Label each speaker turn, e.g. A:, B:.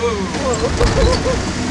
A: Whoa.